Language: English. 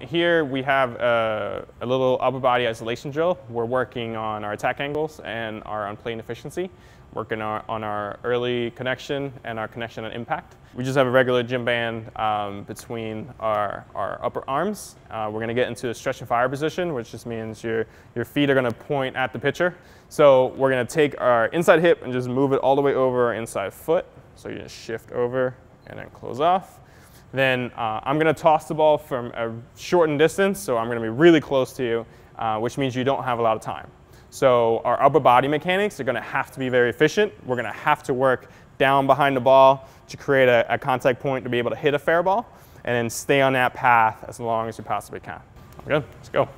Here we have a, a, little upper body isolation drill. We're working on our attack angles and our on-plane efficiency, working our, on our early connection and our connection and impact. We just have a regular gym band um, between our, our upper arms. Uh, we're gonna get into a stretch and fire position, which just means your, your feet are gonna point at the pitcher. So we're gonna take our inside hip and just move it all the way over our inside foot. So you just shift over and then close off then uh, I'm going to toss the ball from a shortened distance, so I'm going to be really close to you, uh, which means you don't have a lot of time. So our upper body mechanics are going to have to be very efficient. We're going to have to work down behind the ball to create a, a, contact point to be able to hit a fair ball, and then stay on that path as long as you possibly can. Good, let's go.